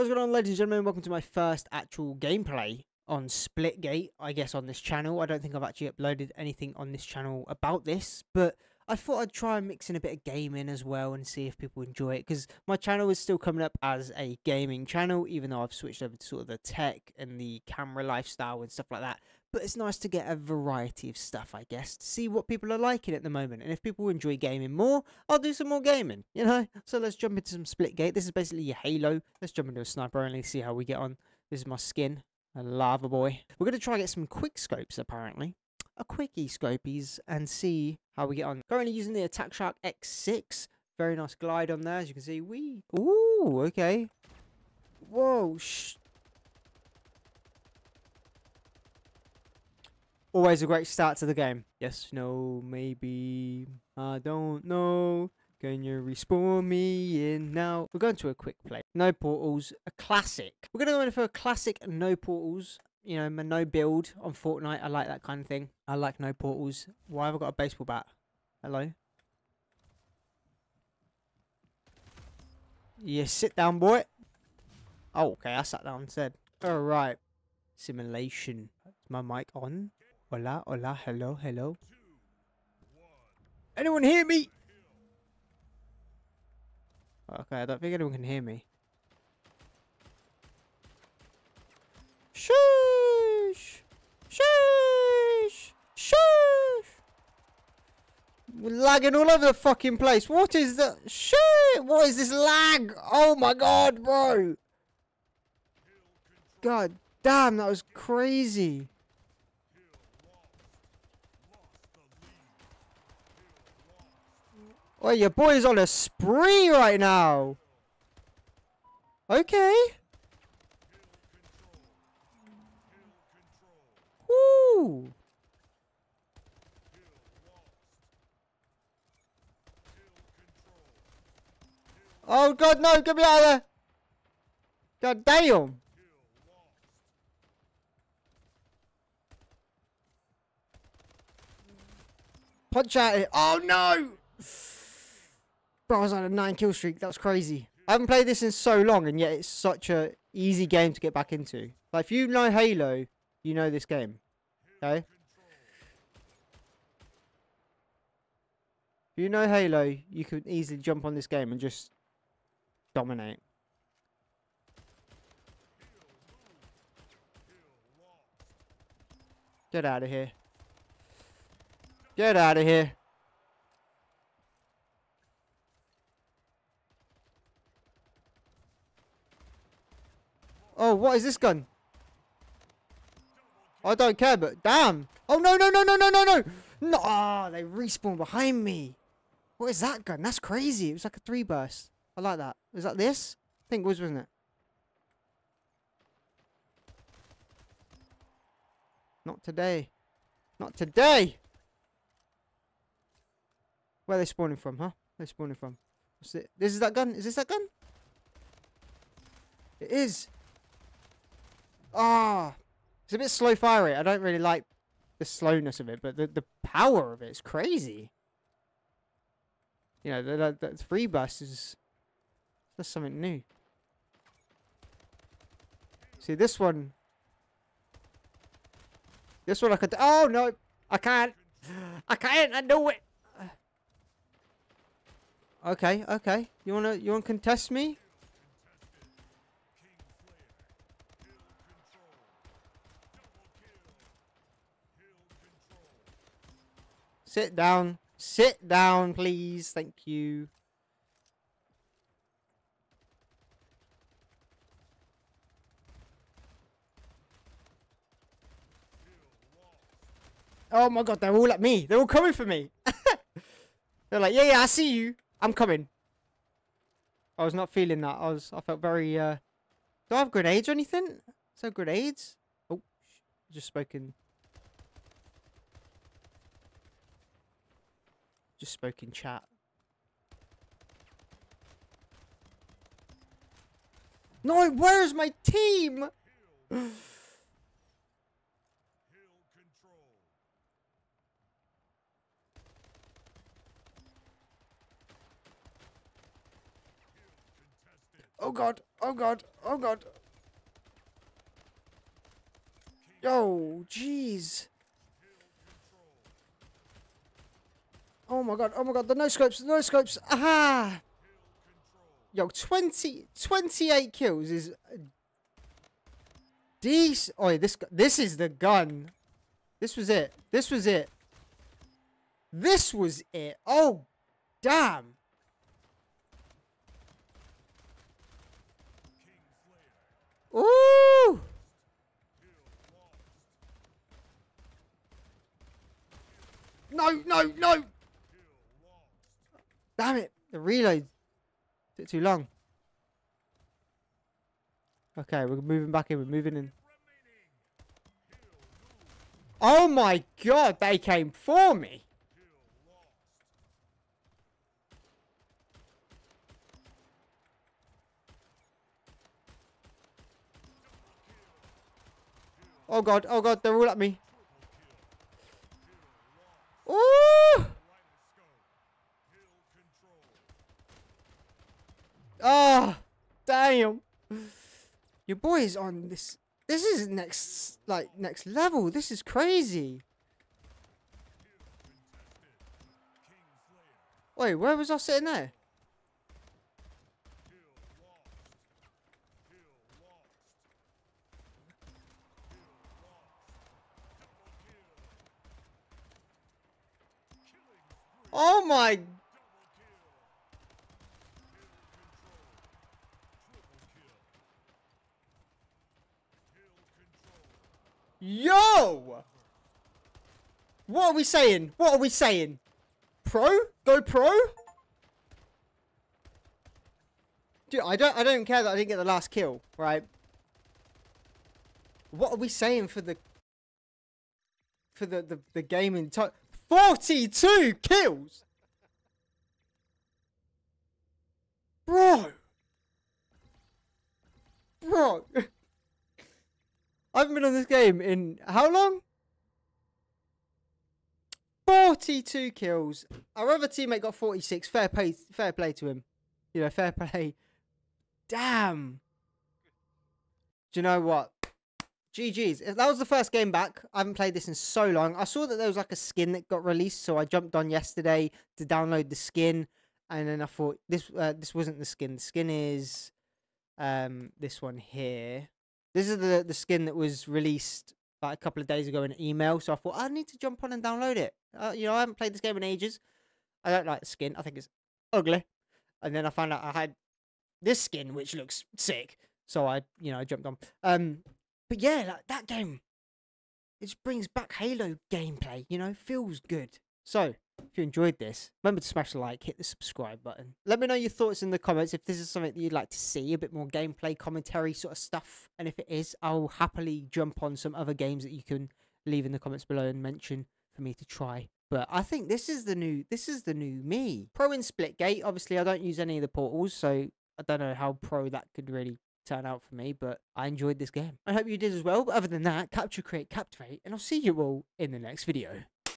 What's going on, ladies and gentlemen? Welcome to my first actual gameplay on Splitgate, I guess, on this channel. I don't think I've actually uploaded anything on this channel about this, but I thought I'd try and mix in a bit of gaming as well and see if people enjoy it, because my channel is still coming up as a gaming channel, even though I've switched over to sort of the tech and the camera lifestyle and stuff like that. But it's nice to get a variety of stuff, I guess, to see what people are liking at the moment. And if people enjoy gaming more, I'll do some more gaming, you know? So let's jump into some Splitgate. This is basically your Halo. Let's jump into a sniper only, see how we get on. This is my skin, a lava boy. We're going to try and get some quick scopes, apparently. A quickie scopies and see how we get on. Currently using the Attack Shark X6. Very nice glide on there, as you can see. We. Ooh, okay. Whoa, shh. Always a great start to the game. Yes, no, maybe. I don't know. Can you respawn me in now? We're going to a quick play. No portals. A classic. We're going to go in for a classic no portals. You know, my no build on Fortnite. I like that kind of thing. I like no portals. Why have I got a baseball bat? Hello? Yeah, sit down, boy. Oh, okay. I sat down instead. Alright. Simulation. Is my mic on? Hola, hola, hello, hello. Anyone hear me? Okay, I don't think anyone can hear me. Shush! Shush! Shush! We're lagging all over the fucking place. What is that? Shit! What is this lag? Oh my god, bro! God damn, that was crazy. Oh, your boy's on a spree right now. Okay. Woo. Oh god, no, get me out of there. God damn. Punch at it. Oh no. Bro, I was on a nine kill streak. That was crazy. I haven't played this in so long, and yet it's such a easy game to get back into. Like, if you know Halo, you know this game. Okay? If you know Halo, you can easily jump on this game and just dominate. Get out of here. Get out of here. Oh, what is this gun? I don't care, but damn. Oh, no, no, no, no, no, no, no. No, oh, they respawn behind me. What is that gun? That's crazy. It was like a three burst. I like that. Was that this? I think it was, wasn't it? Not today. Not today. Where are they spawning from, huh? Where are they spawning from? What's it? This is that gun? Is this that gun? It is. Ah, oh, it's a bit slow firing. I don't really like the slowness of it, but the, the power of it is crazy. You know, the, the three burst is that's something new. See, this one... This one I could... Oh, no! I can't! I can't! I know it! Okay, okay. You wanna, you wanna contest me? Sit down. Sit down, please. Thank you. Oh my god, they're all at me. They're all coming for me. they're like, yeah, yeah, I see you. I'm coming. I was not feeling that. I was, I felt very, uh... Do I have grenades or anything? There grenades? Oh, just spoken Just spoke in chat. No, where's my team? Oh god. Oh god. Oh god. Yo, jeez. Oh my god. Oh my god. The no scopes. The no scopes. Aha. Yo, 20, 28 kills is decent. Oh, this this is the gun. This was it. This was it. This was it. Oh, damn. Ooh! No, no, no! Damn it! The reload took too long. Okay, we're moving back in. We're moving in. Oh my god, they came for me! Oh god, oh god, they're all at me. Ooh! Oh, damn. Your boy is on this. This is next, like, next level. This is crazy. Wait, where was I sitting there? Oh my... Yo! What are we saying? What are we saying? Pro? Go pro? Dude, I don't I don't care that I didn't get the last kill, right? What are we saying for the for the the, the game in time? 42 kills! Bro! Bro! I haven't been on this game in how long? 42 kills. Our other teammate got 46. Fair play, fair play to him. You know, fair play. Damn. Do you know what? GG's. That was the first game back. I haven't played this in so long. I saw that there was like a skin that got released, so I jumped on yesterday to download the skin, and then I thought this uh, this wasn't the skin. The skin is um this one here. This is the the skin that was released like a couple of days ago in email. So I thought I need to jump on and download it. Uh, you know, I haven't played this game in ages. I don't like the skin. I think it's ugly. And then I found out I had this skin which looks sick. So I, you know, I jumped on. Um, but yeah, like that game, it just brings back Halo gameplay. You know, feels good. So if you enjoyed this, remember to smash the like, hit the subscribe button. Let me know your thoughts in the comments if this is something that you'd like to see, a bit more gameplay, commentary sort of stuff. And if it is, I'll happily jump on some other games that you can leave in the comments below and mention for me to try. But I think this is the new this is the new me. Pro in Splitgate. Obviously, I don't use any of the portals, so I don't know how pro that could really turn out for me, but I enjoyed this game. I hope you did as well. But other than that, capture, create, captivate, and I'll see you all in the next video.